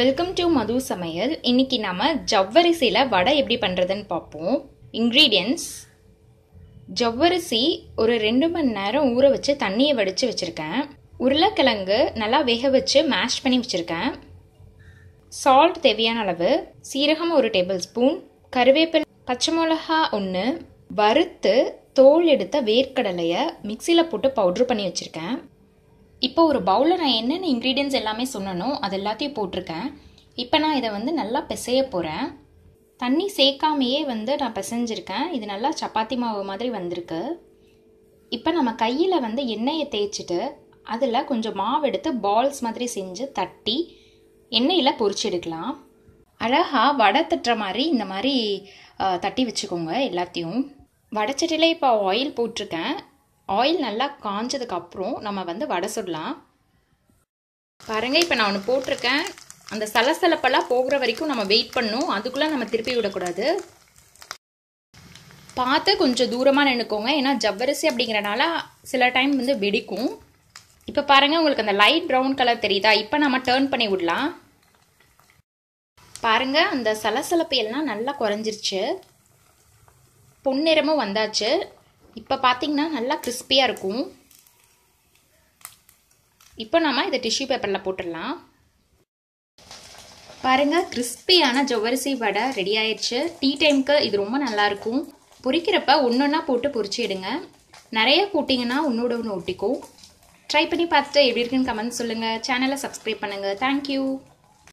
Welcome to மது சமையல் இன்னைக்கு நாம ஜவ்வரிசியில் வடை எப்படி பண்ணுறதுன்னு பார்ப்போம். இன்க்ரீடியன்ஸ் ஜவ்வரிசி ஒரு ரெண்டு மணி நேரம் ஊற வச்சு தண்ணியை வடித்து வச்சுருக்கேன். உருளைக்கிழங்கு நல்லா வேக வச்சு மேஷ் பண்ணி வச்சுருக்கேன். சால்ட் தேவையான அளவு. சீரகம் ஒரு டேபிள் ஸ்பூன் கருவேப்பிலை பச்சை மிளகா ஒன்று வறுத்து தோல் எடுத்த வேர்க்கடலையை மிக்சியில் போட்டு பவுட்ரு பண்ணி வச்சுருக்கேன். இப்போ ஒரு பவுலில் நான் என்னென்ன இன்க்ரீடியன்ஸ் எல்லாமே சொன்னனோ அது எல்லாத்தையும் போட்டிருக்கேன். இப்போ நான் இதை வந்து நல்லா பிசைய போகிறேன் தண்ணி சேர்க்காமையே வந்து நான் பிசைஞ்சிருக்கேன். இது நல்லா சப்பாத்தி மாவு மாதிரி வந்திருக்கு. இப்போ நம்ம கையில் வந்து எண்ணெயை தேய்ச்சிட்டு அதில் கொஞ்சம் மாவு எடுத்து பால்ஸ் மாதிரி செஞ்சு தட்டி எண்ணெயில் பொரிச்சு எடுக்கலாம். அழகாக வடை தட்டுற மாதிரி இந்த மாதிரி தட்டி வச்சுக்கோங்க எல்லாத்தையும். வடைச்சட்டியில் இப்போ ஆயில் போட்டிருக்கேன். ஆயில் நல்லா காஞ்சதுக்கப்புறம் நம்ம வந்து வடை சுடலாம். பாருங்கள் இப்போ நான் ஒன்று போட்டிருக்கேன். அந்த சலசலப்பெல்லாம் போகிற வரைக்கும் நம்ம வெயிட் பண்ணும் அதுக்குள்ளே நம்ம திருப்பி விடக்கூடாது. பார்த்து கொஞ்சம் தூரமாக நின்றுக்கோங்க ஏன்னா ஜவ்வரிசி அப்படிங்கிறனால சில டைம் வந்து வெடிக்கும். இப்போ பாருங்கள் உங்களுக்கு அந்த லைட் ப்ரௌன் கலர் தெரியுதா? இப்போ நம்ம டேர்ன் பண்ணி விடலாம். பாருங்கள் அந்த சலசலப்பு எல்லாம் நல்லா குறைஞ்சிருச்சு. பொன்னிறமும் வந்தாச்சு. இப்போ பார்த்தீங்கன்னா நல்லா கிறிஸ்பியாக இருக்கும். இப்போ நம்ம இதை டிஷ்யூ பேப்பரில் போட்டுடலாம். பாருங்கள் கிறிஸ்பியான ஜவ்வரிசி வடை ரெடி ஆயிடுச்சு டீ டைமுக்கு இது ரொம்ப நல்லாயிருக்கும் பொரிக்கிறப்ப ஒன்று ஒன்றா போட்டு பொரிச்சு நிறைய போட்டிங்கன்னா ஒன்றோட ஒன்று ஒட்டிக்கும். ட்ரை பண்ணி பார்த்துட்டு எப்படி இருக்குன்னு கமெண்ட் சொல்லுங்கள் சேனலை சப்ஸ்கிரைப் பண்ணுங்கள் தேங்க்யூ